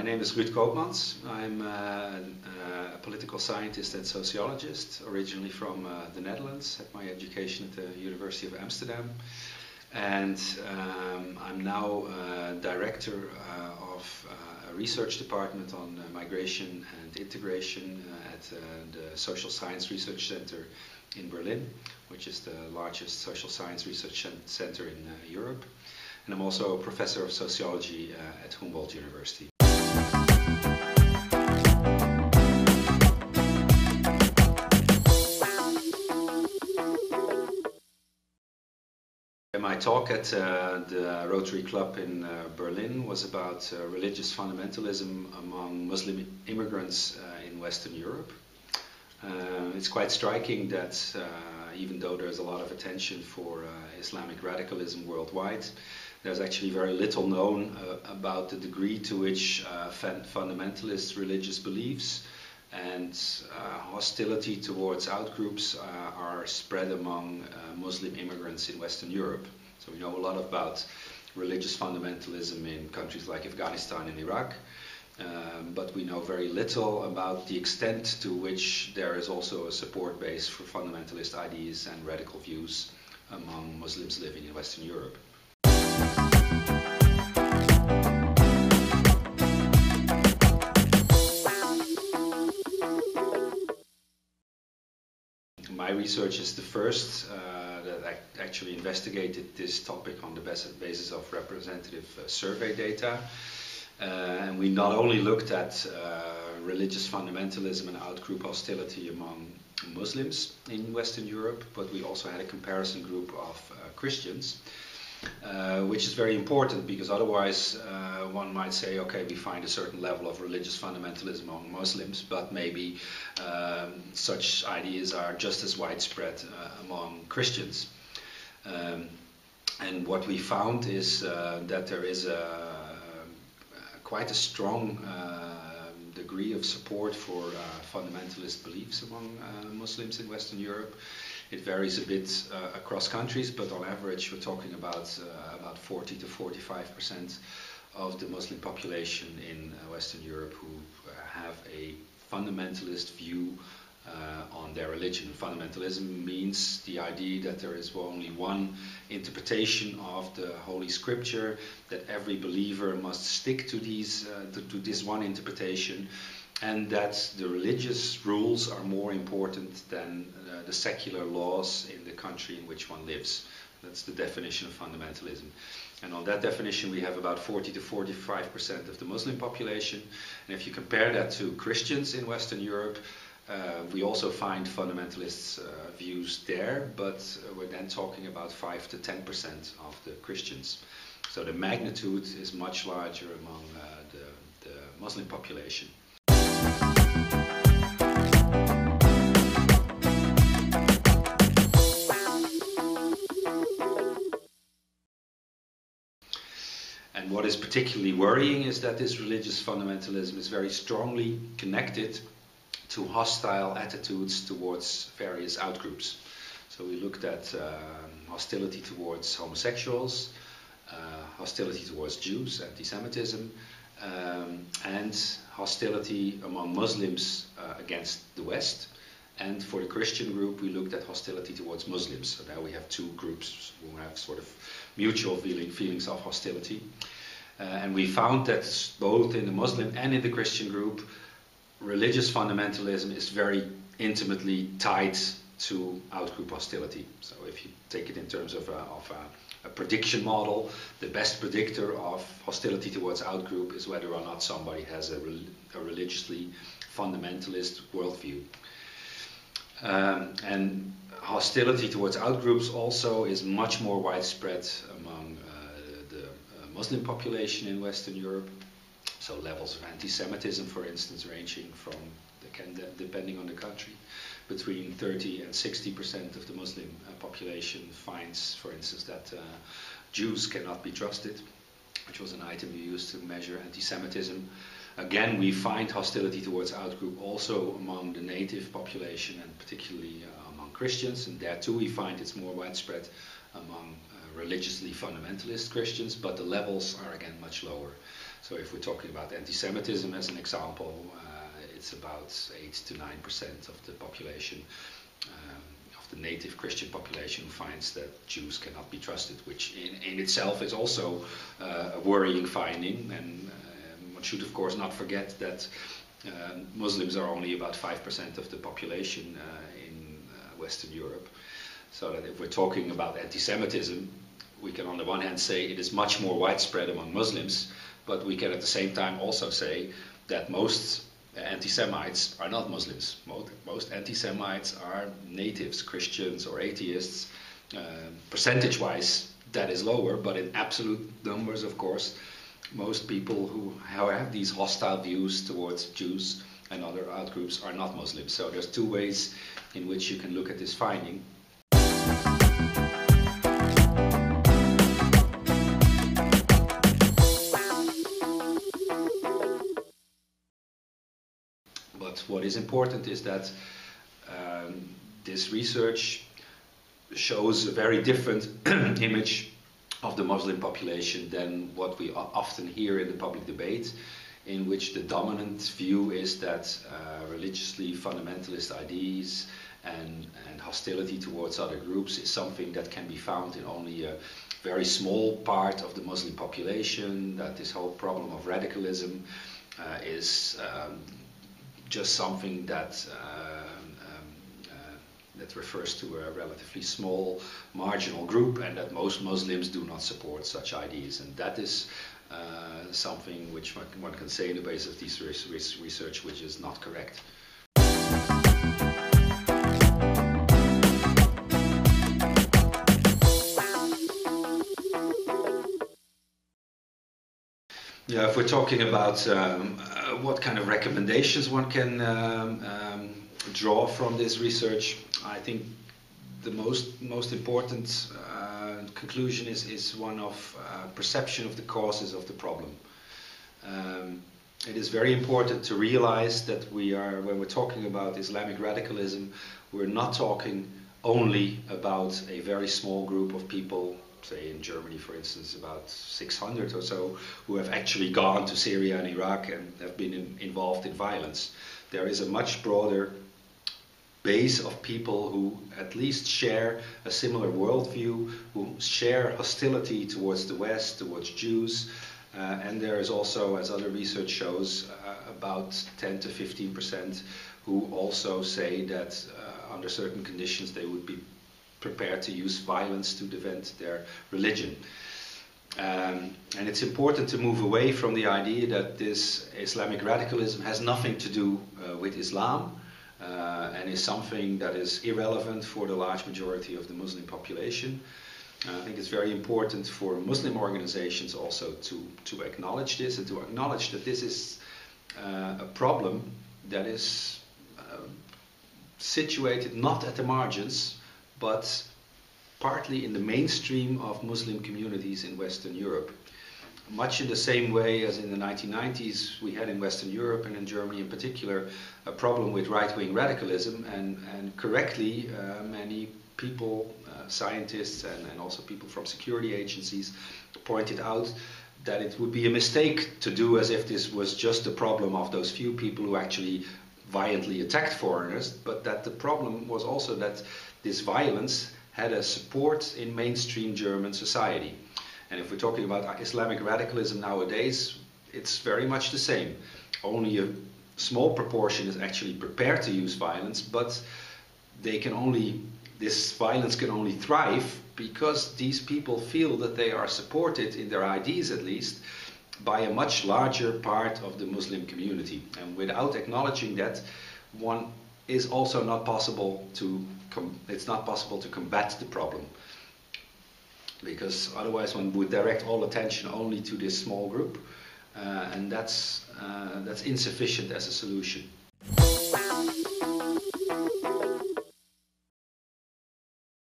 my name is Ruud Koopmans. I'm uh, uh, a political scientist and sociologist, originally from uh, the Netherlands, had my education at the University of Amsterdam. And um, I'm now uh, director uh, of uh, a Uh, research department on uh, migration and integration uh, at the Social Science Research Center in Berlin, which is the largest social science research center in Europe. And I'm also a professor of sociology at Humboldt University. My talk at uh, the Rotary Club in uh, Berlin was about uh, religious fundamentalism among Muslim immigrants uh, in Western Europe. Uh, it's quite striking that uh, even though there's a lot of attention for Islamic radicalism worldwide, there's actually very little known about the degree to which fundamentalist religious beliefs and hostility towards outgroups are spread among Muslim immigrants in Western Europe. So we know a lot about religious fundamentalism in countries like Afghanistan and Iraq, um, but we know very little about the extent to which there is also a support base for fundamentalist ideas and radical views among Muslims living in Western Europe. My research is the first uh, that actually investigated this topic on the basis of representative uh, survey data. Uh, and we not only looked at uh, religious fundamentalism and outgroup hostility among Muslims in Western Europe, but we also had a comparison group of Christians. Uh, which is very important because otherwise uh, one might say, okay, we find a certain level of religious fundamentalism among Muslims, but maybe um, such ideas are just as widespread uh, among Christians. Um, and what we found is uh, that there is a, quite a strong uh, degree of support for fundamentalist beliefs among Muslims in Western Europe. It varies a bit uh, across countries, but on average, we're talking about uh, about 40 to 45 percent of the Muslim population in uh, Western Europe who have a fundamentalist view uh, on their religion. Fundamentalism means the idea that there is only one interpretation of the Holy Scripture, that every believer must stick to these uh, to, to, this one interpretation, and that the religious rules are more important than uh, the secular laws in the country in which one lives. That's the definition of fundamentalism. And on that definition, we have about 40 to 45 percent of the Muslim population. And if you compare that to Christians in Western Europe, uh, we also find fundamentalists' uh, views there, but we're then talking about 5 to 10 percent of the Christians. So the magnitude is much larger among uh, the, the Muslim population. Is particularly worrying is that this religious fundamentalism is very strongly connected to hostile attitudes towards various outgroups. So we looked at um, hostility towards homosexuals, uh, hostility towards Jews, anti-Semitism, um, and hostility among Muslims uh, against the West. And for the Christian group, we looked at hostility towards Muslims. So now we have two groups who have sort of mutual feeling, feelings of hostility. Uh, and we found that both in the Muslim and in the Christian group, religious fundamentalism is very intimately tied to outgroup hostility. So if you take it in terms of, a, of a, a, prediction model, the best predictor of hostility towards outgroup is whether or not somebody has a, a religiously fundamentalist worldview. Um, and hostility towards outgroups also is much more widespread among uh, the uh, Muslim population in Western Europe. So levels of anti-Semitism, for instance, ranging from, depending on the country, between 30 and 60 percent of the Muslim uh, population finds, for instance, that uh, Jews cannot be trusted, which was an item we used to measure anti-Semitism. Again, we find hostility towards outgroup also among the native population and particularly uh, among Christians. And there too, we find it's more widespread among uh, religiously fundamentalist Christians, but the levels are again much lower. So if we're talking about anti-Semitism as an example, uh, it's about 8 to 9% of the population. Um, of the native Christian population finds that Jews cannot be trusted, which in, in itself is also uh, a worrying finding. And uh, one should, of course, not forget that uh, Muslims are only about 5% of the population uh, in uh, Western Europe. So that if we're talking about anti Semitism, we can, on the one hand, say it is much more widespread among Muslims, but we can at the same time also say that most anti-Semites are not Muslims. Most, most anti-Semites are natives, Christians or atheists. Uh, percentage-wise, that is lower, but in absolute numbers, of course, most people who have these hostile views towards Jews and other outgroups are not Muslims. So there's two ways in which you can look at this finding. What is important is that um, this research shows a very different image of the Muslim population than what we often hear in the public debate, in which the dominant view is that uh, religiously fundamentalist ideas and, and hostility towards other groups is something that can be found in only a very small part of the Muslim population, that this whole problem of radicalism uh, is um, just something that um, um, uh, that refers to a relatively small marginal group and that most Muslims do not support such ideas. And that is uh, something which one, can say in the basis of this research which is not correct. Yeah, if we're talking about um, uh, what kind of recommendations one can um, um, draw from this research, I think the most most important uh, conclusion is is one of uh, perception of the causes of the problem. Um, it is very important to realize that we are when we're talking about Islamic radicalism, we're not talking only about a very small group of people say in Germany, for instance, about 600 or so who have actually gone to Syria and Iraq and have been in, involved in violence. There is a much broader base of people who at least share a similar worldview, who share hostility towards the West, towards Jews. Uh, and there is also, as other research shows, uh, about 10 to 15 percent who also say that uh, under certain conditions they would be prepared to use violence to defend their religion. Um, and it's important to move away from the idea that this Islamic radicalism has nothing to do uh, with Islam uh, and is something that is irrelevant for the large majority of the Muslim population. Uh, I think it's very important for Muslim organizations also to, to acknowledge this and to acknowledge that this is uh, a problem that is uh, situated not at the margins but partly in the mainstream of Muslim communities in Western Europe. Much in the same way as in the 1990s, we had in Western Europe and in Germany in particular a problem with right wing radicalism, and, and correctly, uh, many people, uh, scientists, and, and also people from security agencies pointed out that it would be a mistake to do as if this was just a problem of those few people who actually violently attacked foreigners, but that the problem was also that this violence had a support in mainstream German society. And if we're talking about Islamic radicalism nowadays, it's very much the same. Only a small proportion is actually prepared to use violence, but they can only this violence can only thrive because these people feel that they are supported in their ideas at least by a much larger part of the Muslim community. And without acknowledging that, one is also not possible to it's not possible to combat the problem because otherwise one would direct all attention only to this small group uh, and that's uh, that's insufficient as a solution.